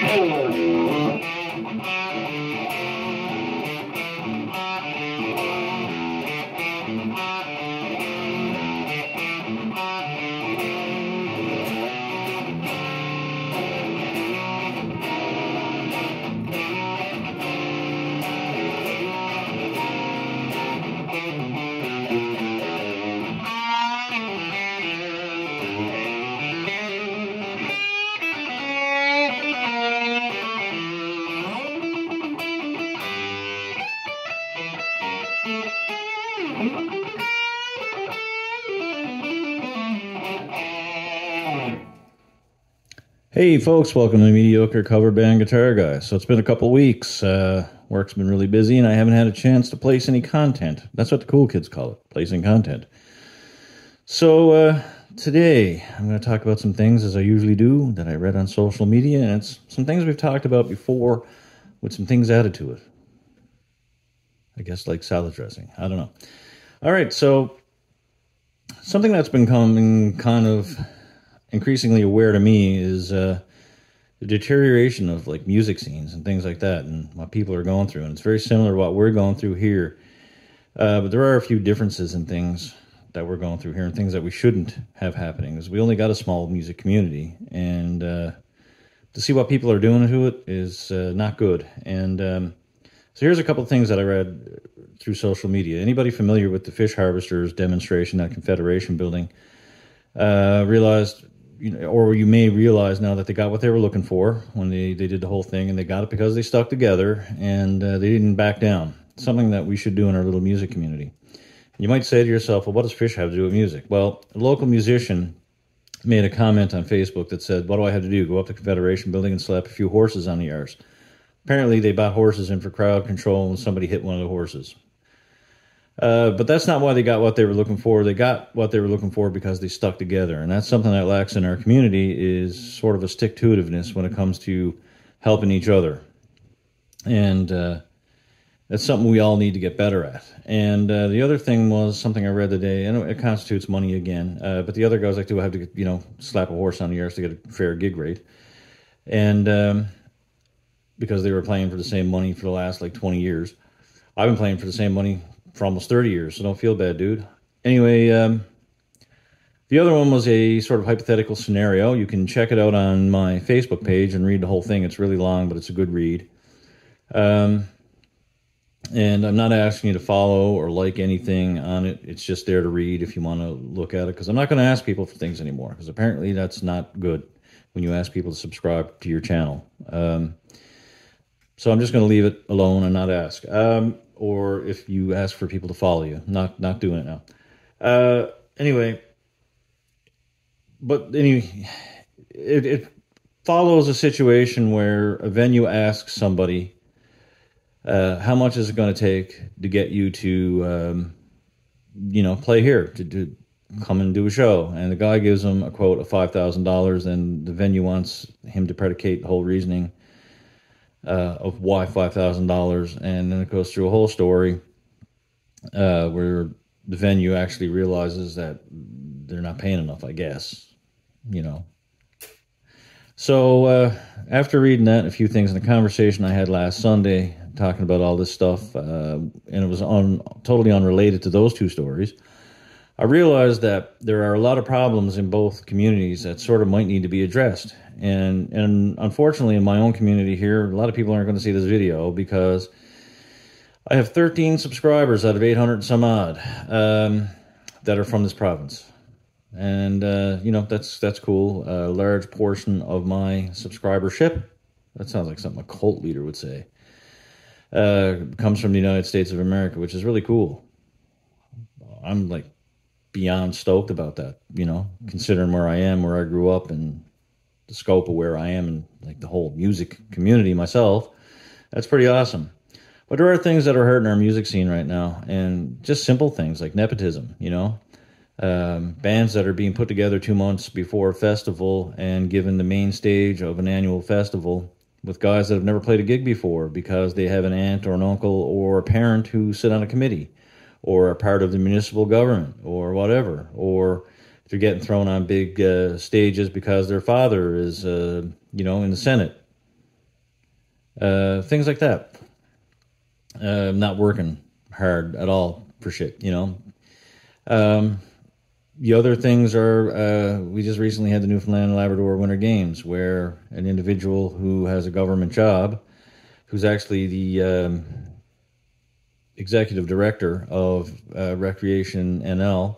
Oh. Hey, folks, welcome to the Mediocre Cover Band Guitar Guy. So, it's been a couple weeks. Uh, work's been really busy, and I haven't had a chance to place any content. That's what the cool kids call it placing content. So, uh, today I'm going to talk about some things, as I usually do, that I read on social media, and it's some things we've talked about before with some things added to it. I guess like salad dressing. I don't know. All right, so something that's been coming kind of increasingly aware to me is uh, the deterioration of like music scenes and things like that, and what people are going through. And it's very similar to what we're going through here, uh, but there are a few differences in things that we're going through here and things that we shouldn't have happening. Because we only got a small music community, and uh, to see what people are doing to it is uh, not good. And um, so here's a couple of things that I read through social media. Anybody familiar with the fish harvesters demonstration at Confederation Building? Uh, realized you know, or you may realize now that they got what they were looking for when they, they did the whole thing, and they got it because they stuck together and uh, they didn't back down. Something that we should do in our little music community. You might say to yourself, well, what does fish have to do with music? Well, a local musician made a comment on Facebook that said, what do I have to do? Go up to Confederation building and slap a few horses on the ears. Apparently, they bought horses in for crowd control and somebody hit one of the horses. Uh, but that's not why they got what they were looking for. They got what they were looking for because they stuck together, and that's something that lacks in our community is sort of a stick to itiveness when it comes to helping each other, and uh, that's something we all need to get better at. And uh, the other thing was something I read today, and it constitutes money again. Uh, but the other guys like, do have to, you know, slap a horse on the ears to get a fair gig rate? And um, because they were playing for the same money for the last like 20 years. I've been playing for the same money for almost 30 years, so don't feel bad, dude. Anyway, um, the other one was a sort of hypothetical scenario. You can check it out on my Facebook page and read the whole thing. It's really long, but it's a good read. Um, and I'm not asking you to follow or like anything on it. It's just there to read if you want to look at it. Because I'm not going to ask people for things anymore. Because apparently that's not good when you ask people to subscribe to your channel. Um, so I'm just going to leave it alone and not ask. Um, or if you ask for people to follow you. Not not doing it now. Uh, anyway, but anyway, it, it follows a situation where a venue asks somebody, uh, "How much is it going to take to get you to, um, you know, play here to do?" come and do a show and the guy gives them a quote of $5000 and the venue wants him to predicate the whole reasoning uh, of why five thousand dollars, and then it goes through a whole story uh, where the venue actually realizes that they're not paying enough. I guess, you know. So uh, after reading that, a few things in the conversation I had last Sunday, talking about all this stuff, uh, and it was on totally unrelated to those two stories. I realized that there are a lot of problems in both communities that sort of might need to be addressed. And and unfortunately, in my own community here, a lot of people aren't going to see this video because I have 13 subscribers out of 800 some odd um, that are from this province. And uh, you know that's that's cool. A large portion of my subscribership, that sounds like something a cult leader would say, uh, comes from the United States of America, which is really cool. I'm like beyond stoked about that, you know, considering where I am, where I grew up, and the scope of where I am and like the whole music community myself. That's pretty awesome. But there are things that are hurting our music scene right now, and just simple things like nepotism, you know, um, bands that are being put together two months before a festival and given the main stage of an annual festival with guys that have never played a gig before because they have an aunt or an uncle or a parent who sit on a committee or are part of the municipal government or whatever, or they're getting thrown on big uh, stages because their father is, uh, you know, in the Senate uh, things like that. Uh, not working hard at all for shit, you know. Um, the other things are uh, we just recently had the Newfoundland and Labrador Winter Games, where an individual who has a government job, who's actually the um, executive director of uh, Recreation NL,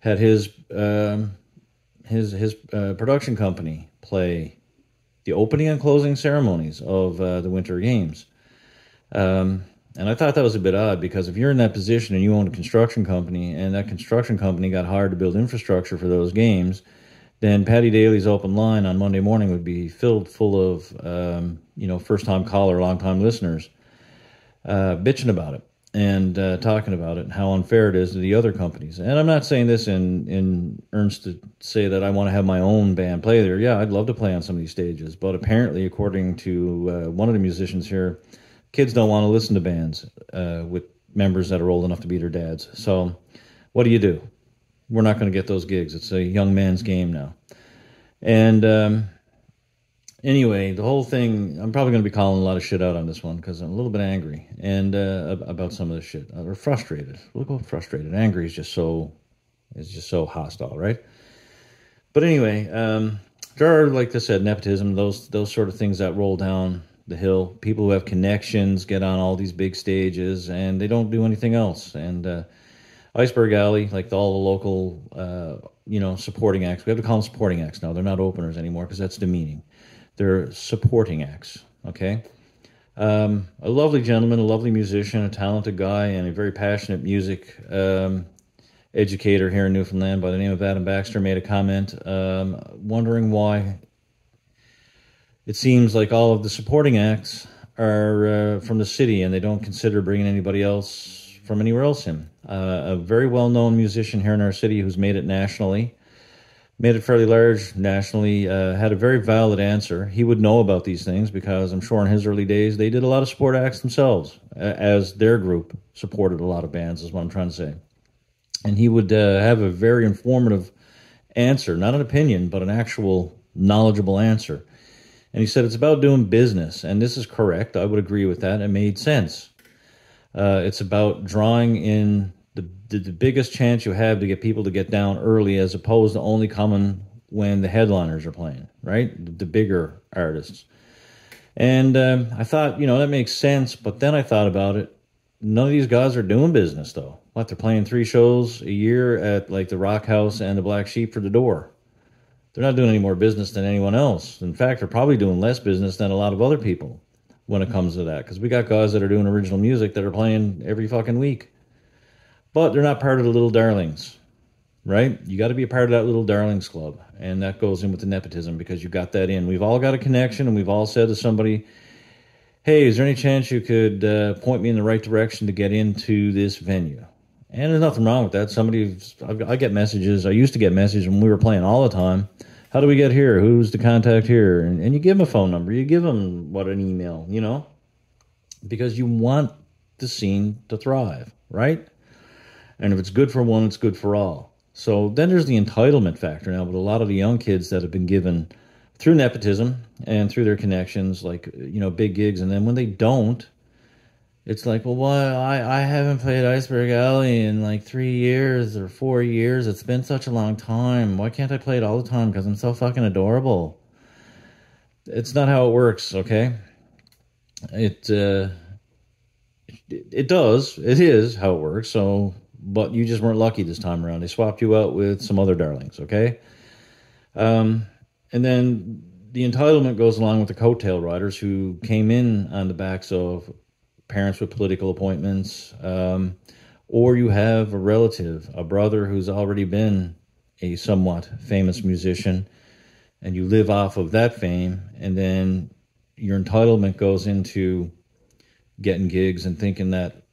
had his um, his his uh, production company play the opening and closing ceremonies of uh, the Winter Games. Um, and I thought that was a bit odd because if you're in that position and you own a construction company and that construction company got hired to build infrastructure for those games, then Paddy Daly's open line on Monday morning would be filled full of, um, you know, first time caller, long time listeners uh, bitching about it and uh, talking about it and how unfair it is to the other companies. And I'm not saying this in, in earnest to say that I want to have my own band play there. Yeah, I'd love to play on some of these stages. But apparently, according to uh, one of the musicians here, kids don't want to listen to bands uh, with members that are old enough to be their dads. So, what do you do? We're not going to get those gigs. It's a young man's game now. And um, anyway, the whole thing, I'm probably going to be calling a lot of shit out on this one because I'm a little bit angry and uh, about some of this shit. Or frustrated. We'll go frustrated. Angry is just so, is just so hostile, right? But anyway, um, there are, like I said, nepotism, those those sort of things that roll down the hill. People who have connections get on all these big stages, and they don't do anything else. And uh, Iceberg Alley, like the, all the local, uh, you know, supporting acts. We have to call them supporting acts now. They're not openers anymore because that's demeaning. They're supporting acts. Okay. Um, a lovely gentleman, a lovely musician, a talented guy, and a very passionate music um, educator here in Newfoundland by the name of Adam Baxter made a comment um, wondering why it seems like all of the supporting acts are uh, from the city and they don't consider bringing anybody else from anywhere else in. Uh, a very well known musician here in our city who's made it nationally, made it fairly large nationally, uh, had a very valid answer. He would know about these things because I'm sure in his early days they did a lot of support acts themselves, as their group supported a lot of bands, is what I'm trying to say. And he would uh, have a very informative answer, not an opinion, but an actual knowledgeable answer and he said it's about doing business. And this is correct. I would agree with that. It made sense. Uh, it's about drawing in the, the, the biggest chance you have to get people to get down early as opposed to only coming when the headliners are playing, right? The, the bigger artists. And um, I thought, you know, that makes sense. But then I thought about it. None of these guys are doing business, though. What, they're playing three shows a year at like the Rock House and the Black Sheep for the door they're not doing any more business than anyone else. In fact, they're probably doing less business than a lot of other people when it comes to that. Because we got guys that are doing original music that are playing every fucking week, but they're not part of the Little Darlings, right? You got to be a part of that Little Darlings club, and that goes in with the nepotism because you got that in. We've all got a connection, and we've all said to somebody, "Hey, is there any chance you could uh, point me in the right direction to get into this venue?" And there's nothing wrong with that. Somebody, I get messages. I used to get messages when we were playing all the time. How do we get here? Who's the contact here? And, and you give them a phone number. You give them what an email. You know, because you want the scene to thrive, right? And if it's good for one, it's good for all. So then there's the entitlement factor now. But a lot of the young kids that have been given through nepotism and through their connections, like you know, big gigs, and then when they don't it's like, well, why I, I haven't played Iceberg Alley in like three years or four years. It's been such a long time. Why can't I play it all the time? Because I'm so fucking adorable. It's not how it works, okay? It, uh, it, it does. It is how it works. So, but you just weren't lucky this time around. They swapped you out with some other darlings, okay? Um, and then the entitlement goes along with the coattail riders who came in on the backs of parents with political appointments, um, or you have a relative, a brother who's already been a somewhat famous musician, and you live off of that fame, and then your entitlement goes into getting gigs and thinking that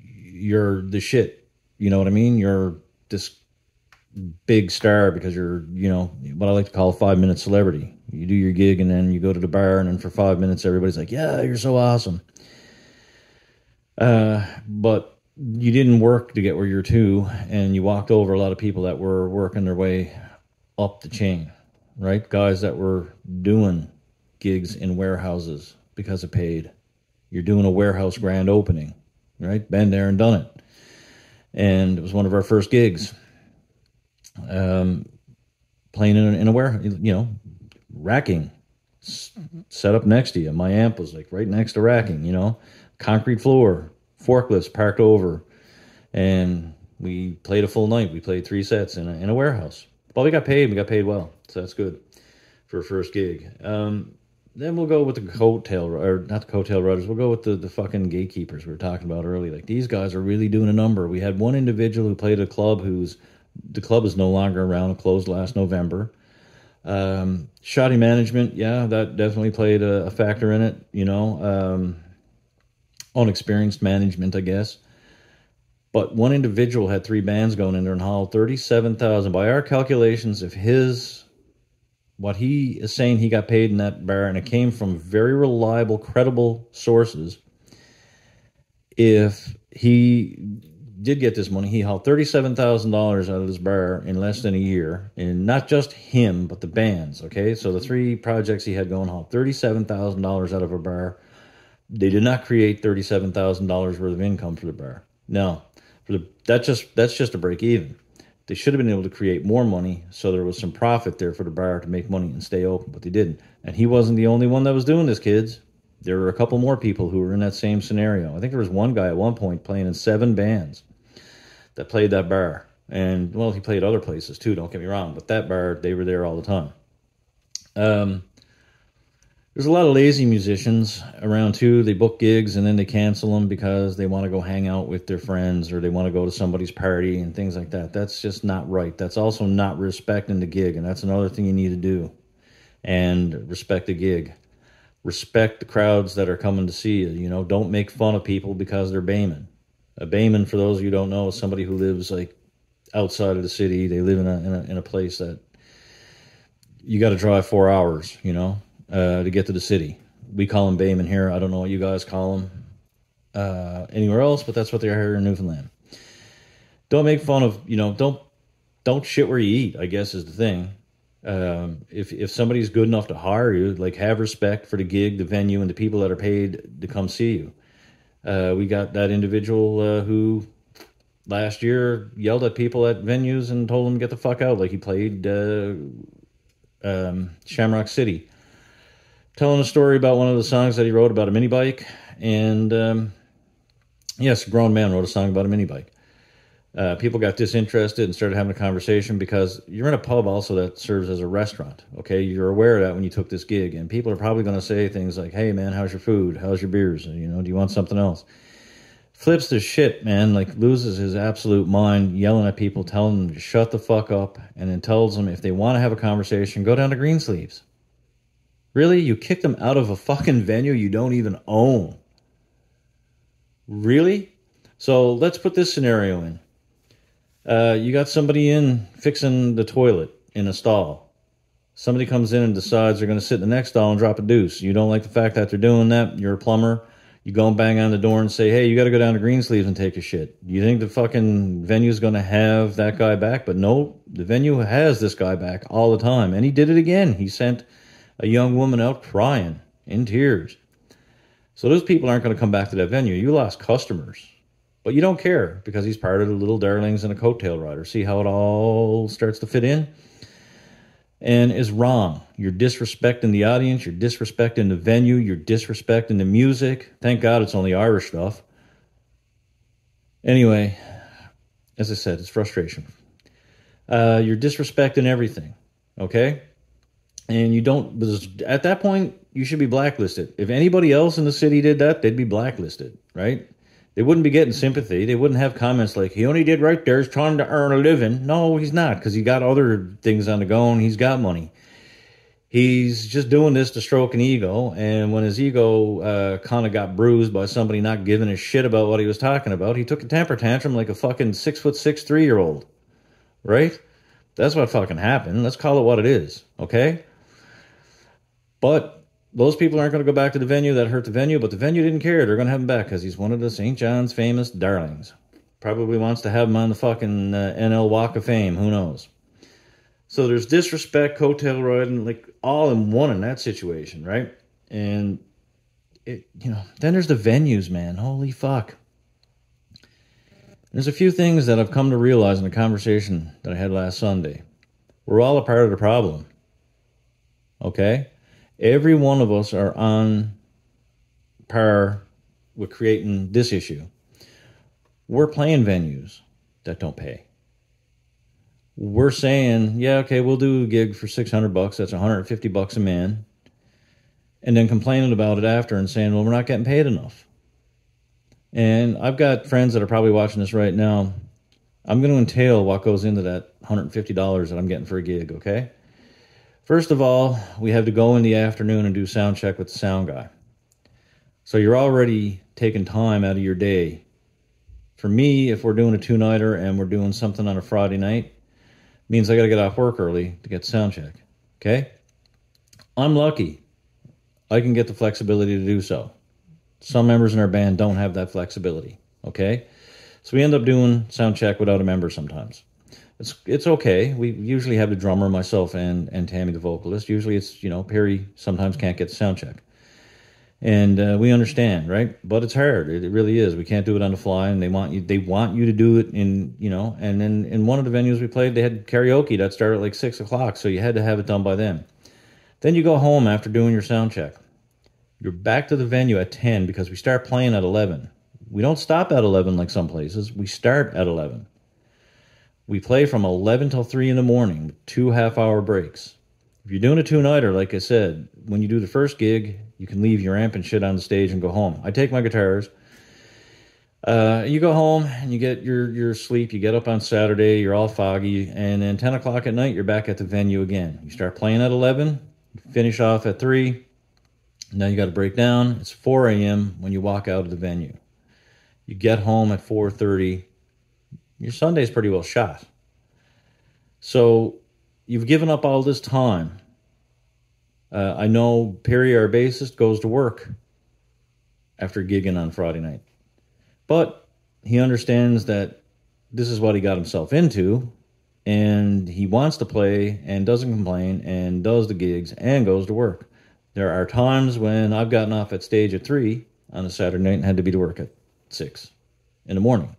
you're the shit. You know what I mean? You're this big star because you're, you know, what I like to call a five minute celebrity. You do your gig and then you go to the bar, and then for five minutes, everybody's like, yeah, you're so awesome. Uh, but you didn't work to get where you're to, and you walked over a lot of people that were working their way up the chain, right? Guys that were doing gigs in warehouses, because it paid. You're doing a warehouse grand opening, right? Been there and done it. And it was one of our first gigs. Um, playing in a, in a warehouse, you know, racking set up next to you. My amp was like right next to racking, you know, concrete floor, forklifts parked over, and we played a full night. We played three sets in a, in a warehouse. But we got paid. We got paid well, so that's good for a first gig. Um, then we'll go with the coattail, or not the coattail riders. We'll go with the, the fucking gatekeepers we were talking about earlier. Like these guys are really doing a number. We had one individual who played a club who's the club is no longer around. Closed last November. Um, shoddy management, yeah, that definitely played a, a factor in it. You know, um, unexperienced management, I guess. But one individual had three bands going in there and hauled thirty-seven thousand. By our calculations, if his what he is saying he got paid in that bar, and it came from very reliable, credible sources. If he did get this money. He hauled thirty-seven thousand dollars out of this bar in less than a year, and not just him, but the bands. Okay, so the three projects he had going hauled thirty-seven thousand dollars out of a bar. They did not create thirty-seven thousand dollars worth of income for the bar. No, for the that just that's just a break even. They should have been able to create more money, so there was some profit there for the bar to make money and stay open, but they didn't. And he wasn't the only one that was doing this, kids. There were a couple more people who were in that same scenario. I think there was one guy at one point playing in seven bands that played that bar. And well, he played other places too. Don't get me wrong, but that bar they were there all the time. Um, there's a lot of lazy musicians around too. They book gigs and then they cancel them because they want to go hang out with their friends or they want to go to somebody's party and things like that. That's just not right. That's also not respecting the gig, and that's another thing you need to do. And respect the gig. Respect the crowds that are coming to see you. You know, don't make fun of people because they're bayman. A bayman, for those of you don't know, is somebody who lives like outside of the city. They live in a in a, in a place that you got to drive four hours, you know, uh, to get to the city. We call them bayman here. I don't know what you guys call them uh, anywhere else, but that's what they are here in Newfoundland. Don't make fun of, you know, don't don't shit where you eat. I guess is the thing. Um, if if somebody's good enough to hire you, like have respect for the gig, the venue, and the people that are paid to come see you. Uh, we got that individual uh, who last year yelled at people at venues and told them to get the fuck out. Like he played uh, um, Shamrock City, telling a story about one of the songs that he wrote about a mini bike. And um, yes, a grown man wrote a song about a mini bike uh, people got disinterested and started having a conversation because you're in a pub also that serves as a restaurant. Okay, you're aware of that when you took this gig, and people are probably going to say things like, "Hey, man, how's your food? How's your beers? You know, do you want something else?" Flips the shit, man. Like loses his absolute mind, yelling at people, telling them to shut the fuck up, and then tells them if they want to have a conversation, go down to Greensleeves. Really, you kicked them out of a fucking venue you don't even own. Really? So let's put this scenario in uh, you got somebody in fixing the toilet in a stall. Somebody comes in and decides they're going to sit in the next stall and drop a deuce. You don't like the fact that they're doing that. You're a plumber. You go and bang on the door and say, "Hey, you got to go down to Greensleeves and take a shit." You think the fucking venue's going to have that guy back? But no, the venue has this guy back all the time, and he did it again. He sent a young woman out crying in tears. So those people aren't going to come back to that venue. You lost customers. But you don't care because he's part of the Little Darlings and a coattail rider. See how it all starts to fit in? And is wrong. You're disrespecting the audience, you're disrespecting the venue, you're disrespecting the music. Thank God it's only Irish stuff. Anyway, as I said, it's frustration. Uh, you're disrespecting everything, okay? And you don't, at that point, you should be blacklisted. If anybody else in the city did that, they'd be blacklisted, right? they wouldn't be getting sympathy. They wouldn't have comments like, he only did right there. He's trying to earn a living. No, he's not because he got other things on the go and he's got money. He's just doing this to stroke an ego. And when his ego uh, kind of got bruised by somebody not giving a shit about what he was talking about, he took a temper tantrum like a fucking six foot six three year old. Right? That's what fucking happened. Let's call it what it is. Okay? But those people aren't going to go back to the venue that hurt the venue, but the venue didn't care. They're going to have him back because he's one of the St. John's famous darlings. Probably wants to have him on the fucking uh, NL Walk of Fame. Who knows? So there's disrespect, coattail riding, like all in one in that situation, right? And it, you know, then there's the venues, man. Holy fuck. There's a few things that I've come to realize in the conversation that I had last Sunday. We're all a part of the problem. Okay? Every one of us are on par with creating this issue. We're playing venues that don't pay. We're saying, yeah, okay, we'll do a gig for 600 bucks. That's 150 bucks a man. And then complaining about it after and saying, well, we're not getting paid enough. And I've got friends that are probably watching this right now. I'm going to entail what goes into that $150 that I'm getting for a gig, okay? First of all, we have to go in the afternoon and do sound check with the sound guy. So you're already taking time out of your day. For me, if we're doing a two nighter and we're doing something on a Friday night, means I got to get off work early to get sound check. Okay? I'm lucky. I can get the flexibility to do so. Some members in our band don't have that flexibility. Okay? So we end up doing sound check without a member sometimes. It's it's okay. We usually have the drummer, myself, and and Tammy the vocalist. Usually it's you know Perry sometimes can't get the sound check, and uh, we understand, right? But it's hard. It, it, really is. We can't do it on the fly, and they want you they want you to do it in you know. And then in one of the venues we played, they had karaoke that started at like six o'clock, so you had to have it done by then. Then you go home after doing your sound check. You're back to the venue at ten because we start playing at eleven. We don't stop at eleven like some places. We start at eleven. We play from 11 till 3 in the morning with two half hour breaks. If you're doing a two nighter, like I said, when you do the first gig, you can leave your amp and shit on the stage and go home. I take my guitars. Uh, you go home and you get your, your sleep. You get up on Saturday, you're all foggy, and then 10 o'clock at night, you're back at the venue again. You start playing at 11, finish off at 3. Now you got to break down. It's 4 a.m. when you walk out of the venue. You get home at 4:30 your Sunday's pretty well shot. So you've given up all this time. Uh, I know Perry, our bassist, goes to work after gigging on Friday night. But he understands that this is what he got himself into, and he wants to play and doesn't complain and does the gigs and goes to work. There are times when I've gotten off at stage at three on a Saturday night and had to be to work at six in the morning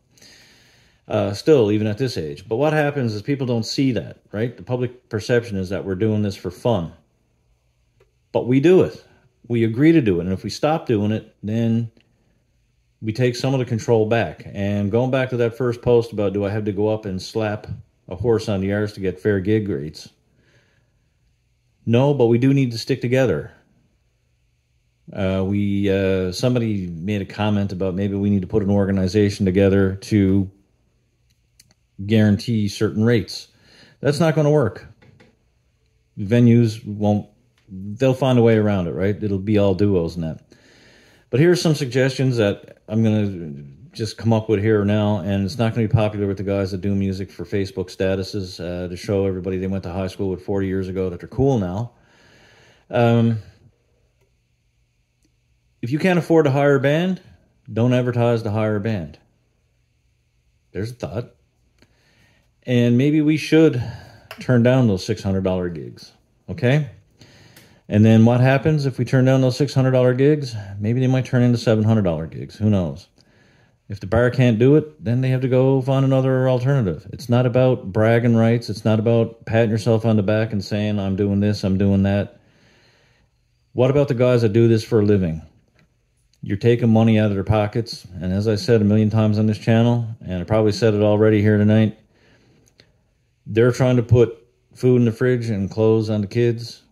uh, still, even at this age. But what happens is people don't see that, right? The public perception is that we're doing this for fun. But we do it. We agree to do it. And if we stop doing it, then we take some of the control back. And going back to that first post about do I have to go up and slap a horse on the arse to get fair gig rates? No, but we do need to stick together. Uh, we uh, somebody made a comment about maybe we need to put an organization together to guarantee certain rates. That's not going to work. Venues won't, they'll find a way around it, right? It'll be all duos and that. But here's some suggestions that I'm going to just come up with here now, and it's not going to be popular with the guys that do music for Facebook statuses uh, to show everybody they went to high school with 40 years ago that they're cool now. Um, if you can't afford to hire a band, don't advertise to hire a band. There's a thought. And maybe we should turn down those $600 gigs. Okay? And then what happens if we turn down those $600 gigs? Maybe they might turn into $700 gigs. Who knows? If the buyer can't do it, then they have to go find another alternative. It's not about bragging rights. It's not about patting yourself on the back and saying, I'm doing this, I'm doing that. What about the guys that do this for a living? You're taking money out of their pockets. And as I said a million times on this channel, and I probably said it already here tonight, they're trying to put food in the fridge and clothes on the kids,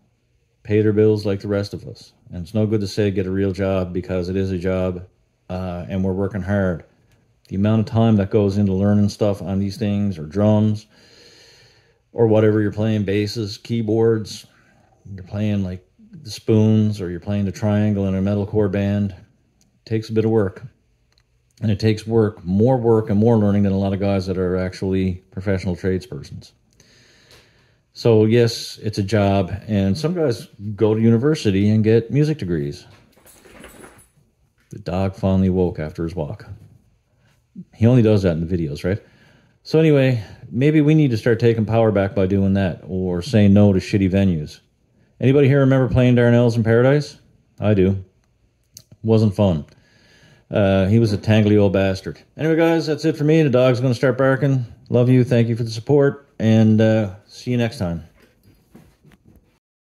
pay their bills like the rest of us. And it's no good to say get a real job because it is a job uh, and we're working hard. The amount of time that goes into learning stuff on these things or drums or whatever you're playing, basses, keyboards, you're playing like the spoons or you're playing the triangle in a metalcore band, takes a bit of work and it takes work, more work and more learning than a lot of guys that are actually professional tradespersons. So yes, it's a job, and some guys go to university and get music degrees. The dog finally woke after his walk. He only does that in the videos, right? So anyway, maybe we need to start taking power back by doing that, or saying no to shitty venues. Anybody here remember playing Darnell's in Paradise? I do. Wasn't fun. Uh, he was a tangly old bastard. Anyway, guys, that's it for me. The dog's going to start barking. Love you. Thank you for the support. And uh, see you next time.